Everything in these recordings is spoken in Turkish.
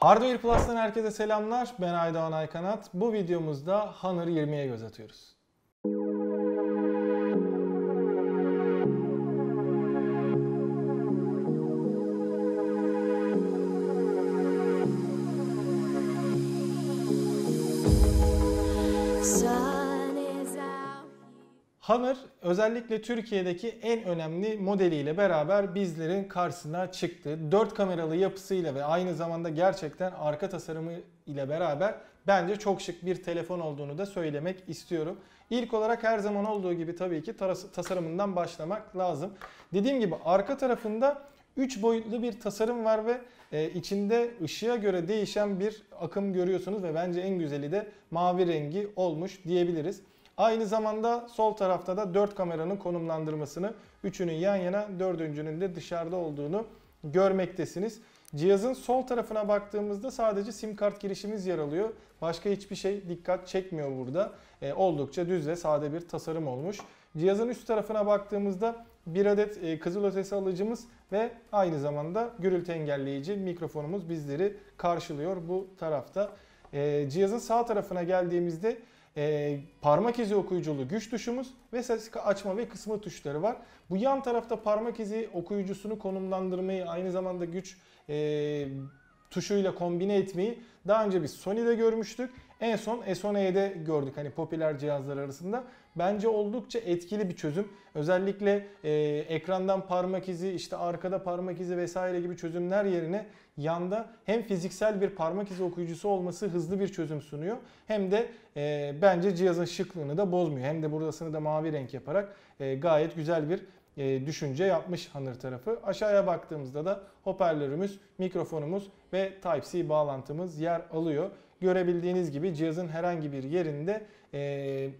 Hardware Plus'tan herkese selamlar. Ben Aydoğan Aykanat. Bu videomuzda Honor 20'ye göz atıyoruz. Out. Honor özellikle Türkiye'deki en önemli modeliyle beraber bizlerin karşısına çıktı. 4 kameralı yapısıyla ve aynı zamanda gerçekten arka tasarımı ile beraber bence çok şık bir telefon olduğunu da söylemek istiyorum. İlk olarak her zaman olduğu gibi tabii ki tasarımından başlamak lazım. Dediğim gibi arka tarafında 3 boyutlu bir tasarım var ve e, içinde ışığa göre değişen bir akım görüyorsunuz ve bence en güzeli de mavi rengi olmuş diyebiliriz. Aynı zamanda sol tarafta da 4 kameranın konumlandırmasını, üçünün yan yana, dördüncünün de dışarıda olduğunu görmektesiniz. Cihazın sol tarafına baktığımızda sadece sim kart girişimiz yer alıyor. Başka hiçbir şey dikkat çekmiyor burada. E, oldukça düz ve sade bir tasarım olmuş. Cihazın üst tarafına baktığımızda bir adet e, kızılötesi alıcımız ve aynı zamanda gürültü engelleyici mikrofonumuz bizleri karşılıyor bu tarafta. E, cihazın sağ tarafına geldiğimizde e, parmak izi okuyuculu güç tuşumuz ve ses açma ve kısma tuşları var. Bu yan tarafta parmak izi okuyucusunu konumlandırmayı aynı zamanda güç e, tuşuyla kombine etmeyi daha önce biz Sony'de görmüştük. En son S10e'de gördük hani popüler cihazlar arasında. Bence oldukça etkili bir çözüm. Özellikle e, ekrandan parmak izi, işte arkada parmak izi vesaire gibi çözümler yerine yanda hem fiziksel bir parmak izi okuyucusu olması hızlı bir çözüm sunuyor. Hem de e, bence cihazın şıklığını da bozmuyor. Hem de burasını da mavi renk yaparak e, gayet güzel bir e, düşünce yapmış Honor tarafı. Aşağıya baktığımızda da hoparlörümüz, mikrofonumuz ve Type-C bağlantımız yer alıyor. Görebildiğiniz gibi cihazın herhangi bir yerinde e,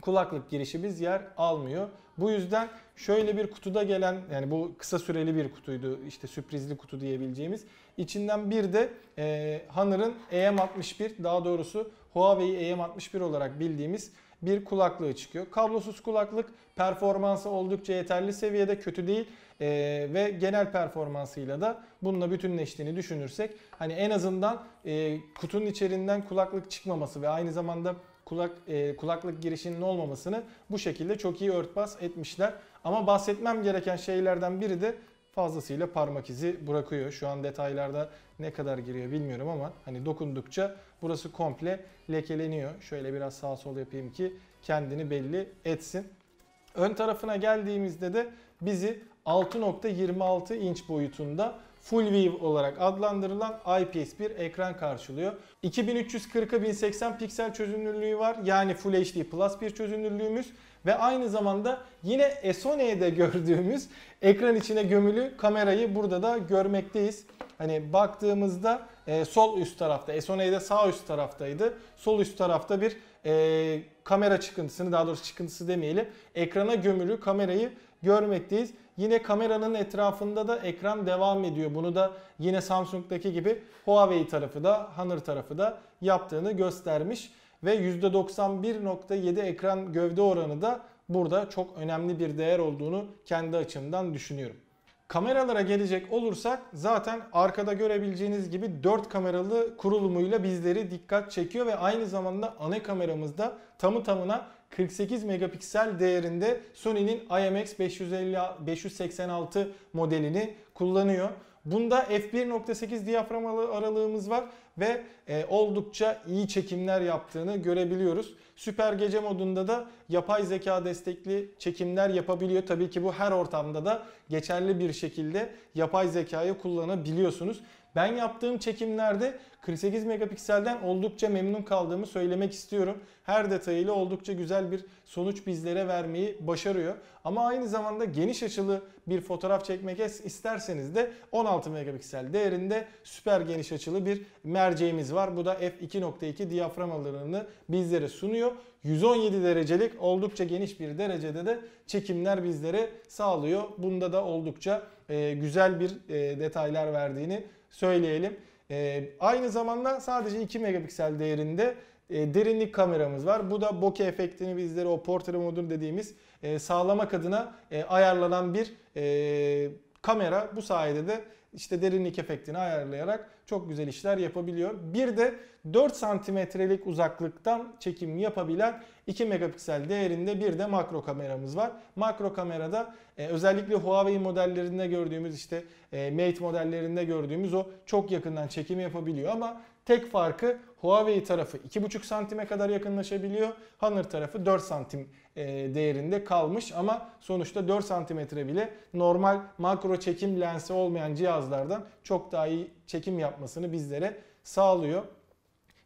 kulaklık girişimiz yer almıyor. Bu yüzden şöyle bir kutuda gelen yani bu kısa süreli bir kutuydu işte sürprizli kutu diyebileceğimiz. İçinden bir de e, Honor'ın EM61 daha doğrusu Huawei EM61 olarak bildiğimiz bir kulaklığı çıkıyor. Kablosuz kulaklık performansı oldukça yeterli seviyede kötü değil Ee, ve genel performansıyla da bununla bütünleştiğini düşünürsek hani en azından e, kutunun içerinden kulaklık çıkmaması ve aynı zamanda kulak e, kulaklık girişinin olmamasını bu şekilde çok iyi örtbas etmişler. Ama bahsetmem gereken şeylerden biri de fazlasıyla parmak izi bırakıyor. Şu an detaylarda ne kadar giriyor bilmiyorum ama hani dokundukça burası komple lekeleniyor. Şöyle biraz sağ sol yapayım ki kendini belli etsin. Ön tarafına geldiğimizde de bizi 6.26 inç boyutunda Full View olarak adlandırılan IPS bir ekran karşılıyor. 2340'a 1080 piksel çözünürlüğü var. Yani Full HD Plus bir çözünürlüğümüz ve aynı zamanda yine S10e'de gördüğümüz ekran içine gömülü kamerayı burada da görmekteyiz. Hani baktığımızda e, sol üst tarafta, S10e'de sağ üst taraftaydı. Sol üst tarafta bir e, kamera çıkıntısını daha doğrusu çıkıntısı demeyelim. Ekrana gömülü kamerayı görmekteyiz. Yine kameranın etrafında da ekran devam ediyor. Bunu da yine Samsung'daki gibi Huawei tarafı da Honor tarafı da yaptığını göstermiş. Ve %91.7 ekran gövde oranı da burada çok önemli bir değer olduğunu kendi açımdan düşünüyorum. Kameralara gelecek olursak zaten arkada görebileceğiniz gibi 4 kameralı kurulumuyla bizleri dikkat çekiyor ve aynı zamanda ana kameramızda tamı tamına 48 megapiksel değerinde Sony'nin IMX 550 586 modelini kullanıyor. Bunda f1.8 diyafram aralığımız var ve e, oldukça iyi çekimler yaptığını görebiliyoruz. Süper gece modunda da yapay zeka destekli çekimler yapabiliyor. Tabii ki bu her ortamda da geçerli bir şekilde yapay zekayı kullanabiliyorsunuz. Ben yaptığım çekimlerde 48 megapikselden oldukça memnun kaldığımı söylemek istiyorum. Her detayıyla oldukça güzel bir sonuç bizlere vermeyi başarıyor. Ama aynı zamanda geniş açılı bir fotoğraf çekmek isterseniz de 16 megapiksel değerinde süper geniş açılı bir merceğimiz var. Bu da f2.2 diyafram alanını bizlere sunuyor. 117 derecelik oldukça geniş bir derecede de çekimler bizlere sağlıyor. Bunda da oldukça e, güzel bir e, detaylar verdiğini söyleyelim. E, aynı zamanda sadece 2 megapiksel değerinde derinlik kameramız var. Bu da bokeh efektini bizlere o portre modun dediğimiz sağlamak adına ayarlanan bir kamera. Bu sayede de işte derinlik efektini ayarlayarak çok güzel işler yapabiliyor. Bir de 4 santimetrelik uzaklıktan çekim yapabilen 2 megapiksel değerinde bir de makro kameramız var. Makro kamerada e, özellikle Huawei modellerinde gördüğümüz işte e, Mate modellerinde gördüğümüz o çok yakından çekim yapabiliyor ama tek farkı Huawei tarafı 2,5 santime kadar yakınlaşabiliyor. Honor tarafı 4 santim e, değerinde kalmış ama sonuçta 4 santimetre bile normal makro çekim lensi olmayan cihazlardan çok daha iyi çekim yapmasını bizlere sağlıyor.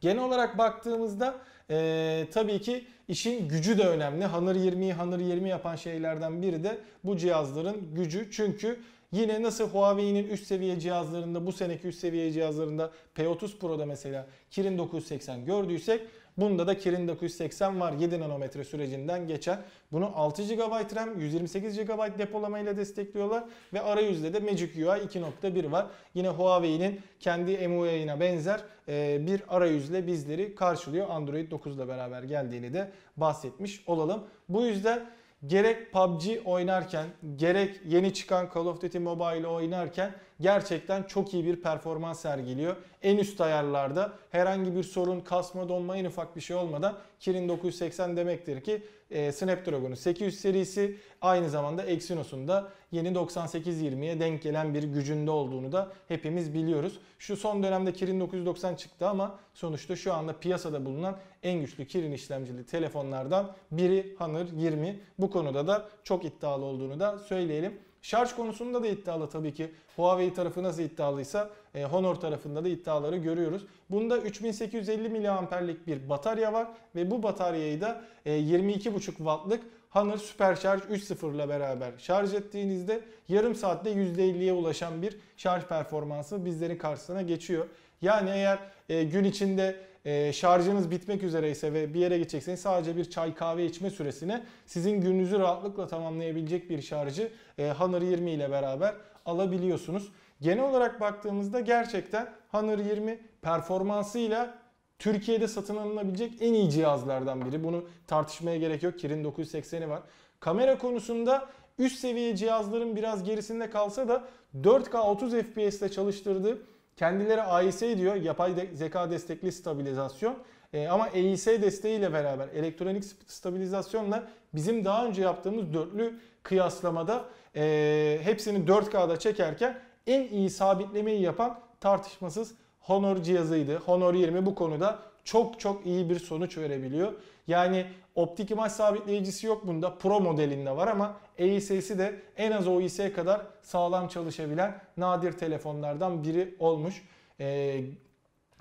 Genel olarak baktığımızda e, tabii ki işin gücü de önemli. Honor 20'yi Honor 20 yapan şeylerden biri de bu cihazların gücü. Çünkü yine nasıl Huawei'nin üst seviye cihazlarında bu seneki üst seviye cihazlarında P30 Pro'da mesela Kirin 980 gördüysek Bunda da Kirin 980 var 7 nanometre sürecinden geçen. Bunu 6 GB RAM, 128 GB depolama ile destekliyorlar ve arayüzde de Magic UI 2.1 var. Yine Huawei'nin kendi MUI'ine benzer e, bir arayüzle bizleri karşılıyor. Android 9 ile beraber geldiğini de bahsetmiş olalım. Bu yüzden gerek PUBG oynarken gerek yeni çıkan Call of Duty Mobile oynarken gerçekten çok iyi bir performans sergiliyor. En üst ayarlarda herhangi bir sorun, kasma, donma en ufak bir şey olmadan Kirin 980 demektir ki e, Snapdragon'un 800 serisi aynı zamanda Exynos'un da yeni 9820'ye denk gelen bir gücünde olduğunu da hepimiz biliyoruz. Şu son dönemde Kirin 990 çıktı ama sonuçta şu anda piyasada bulunan en güçlü Kirin işlemcili telefonlardan biri Honor 20. Bu konuda da çok iddialı olduğunu da söyleyelim. Şarj konusunda da iddialı tabii ki. Huawei tarafı nasıl iddialıysa e, Honor tarafında da iddiaları görüyoruz. Bunda 3850 mAh'lik bir batarya var ve bu bataryayı da e, 22,5 wattlık Honor Supercharge 3.0 ile beraber şarj ettiğinizde yarım saatte %50'ye ulaşan bir şarj performansı bizlerin karşısına geçiyor. Yani eğer e, gün içinde e, şarjınız bitmek üzereyse ve bir yere gidecekseniz sadece bir çay kahve içme süresine sizin gününüzü rahatlıkla tamamlayabilecek bir şarjı e, Honor 20 ile beraber alabiliyorsunuz. Genel olarak baktığımızda gerçekten Honor 20 performansıyla Türkiye'de satın alınabilecek en iyi cihazlardan biri. Bunu tartışmaya gerek yok. Kirin 980'i var. Kamera konusunda üst seviye cihazların biraz gerisinde kalsa da 4K 30 FPS ile çalıştırdığı kendileri AIS diyor. Yapay de, zeka destekli stabilizasyon. E, ama EIS desteğiyle beraber elektronik stabilizasyonla bizim daha önce yaptığımız dörtlü kıyaslamada e, hepsini 4K'da çekerken en iyi sabitlemeyi yapan tartışmasız Honor cihazıydı. Honor 20 bu konuda çok çok iyi bir sonuç verebiliyor. Yani optik imaj sabitleyicisi yok bunda. Pro modelinde var ama EIS'si de en az OIS kadar sağlam çalışabilen nadir telefonlardan biri olmuş. Ee,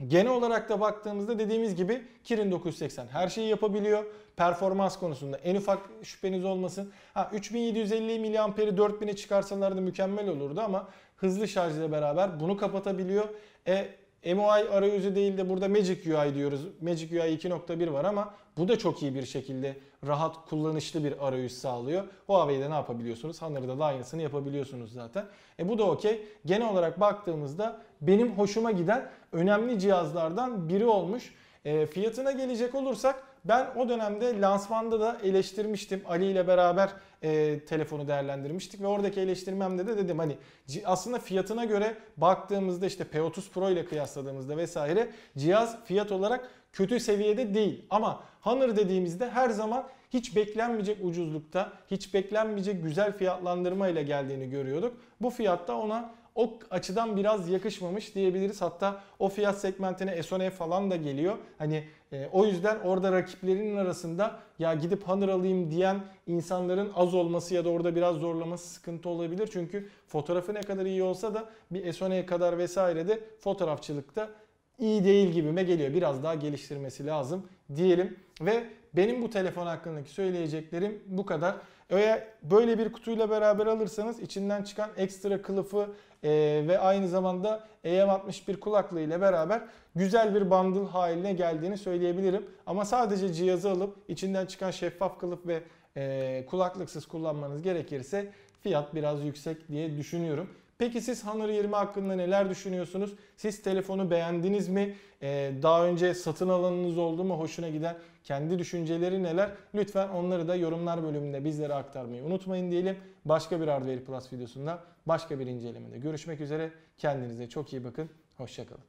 genel olarak da baktığımızda dediğimiz gibi Kirin 980 her şeyi yapabiliyor. Performans konusunda en ufak şüpheniz olmasın. Ha 3750 mAh'i 4000'e çıkarsalardı mükemmel olurdu ama hızlı şarj ile beraber bunu kapatabiliyor. E, MUI arayüzü değil de burada Magic UI diyoruz. Magic UI 2.1 var ama bu da çok iyi bir şekilde rahat kullanışlı bir arayüz sağlıyor. Huawei'de ne yapabiliyorsunuz? Honor'da da aynısını yapabiliyorsunuz zaten. E bu da okey. Genel olarak baktığımızda benim hoşuma giden önemli cihazlardan biri olmuş. E, fiyatına gelecek olursak ben o dönemde lansmanda da eleştirmiştim. Ali ile beraber e, telefonu değerlendirmiştik ve oradaki eleştirmemde de dedim hani aslında fiyatına göre baktığımızda işte P30 Pro ile kıyasladığımızda vesaire cihaz fiyat olarak kötü seviyede değil. Ama Honor dediğimizde her zaman hiç beklenmeyecek ucuzlukta, hiç beklenmeyecek güzel fiyatlandırma ile geldiğini görüyorduk. Bu fiyatta ona o açıdan biraz yakışmamış diyebiliriz. Hatta o fiyat segmentine S10e falan da geliyor. Hani e, o yüzden orada rakiplerinin arasında ya gidip Honor alayım diyen insanların az olması ya da orada biraz zorlaması sıkıntı olabilir. Çünkü fotoğrafı ne kadar iyi olsa da bir S10e kadar vesaire de fotoğrafçılıkta iyi değil gibime geliyor. Biraz daha geliştirmesi lazım diyelim. Ve benim bu telefon hakkındaki söyleyeceklerim bu kadar. Eğer böyle bir kutuyla beraber alırsanız içinden çıkan ekstra kılıfı e, ve aynı zamanda EM61 kulaklığı ile beraber güzel bir bundle haline geldiğini söyleyebilirim. Ama sadece cihazı alıp içinden çıkan şeffaf kılıf ve e, kulaklıksız kullanmanız gerekirse fiyat biraz yüksek diye düşünüyorum. Peki siz Honor 20 hakkında neler düşünüyorsunuz? Siz telefonu beğendiniz mi? Ee, daha önce satın alanınız oldu mu? Hoşuna giden kendi düşünceleri neler? Lütfen onları da yorumlar bölümünde bizlere aktarmayı unutmayın diyelim. Başka bir Hardware Plus videosunda başka bir incelemede görüşmek üzere. Kendinize çok iyi bakın. Hoşçakalın.